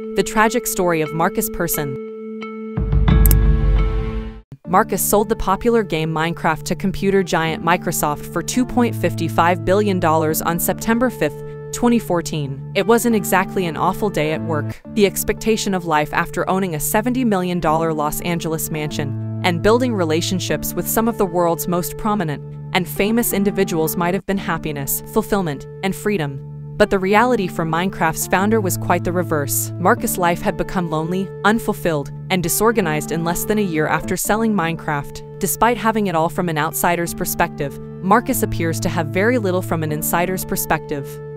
The tragic story of Markus Persson. Markus sold the popular game Minecraft to computer giant Microsoft for $2.55 billion on September 5, 2014. It wasn't exactly an awful day at work. The expectation of life after owning a $70 million Los Angeles mansion and building relationships with some of the world's most prominent and famous individuals might have been happiness, fulfillment, and freedom. But the reality for Minecraft's founder was quite the reverse. Markus' life had become lonely, unfulfilled, and disorganized in less than a year after selling Minecraft. Despite having it all from an outsider's perspective, Markus appears to have very little from an insider's perspective.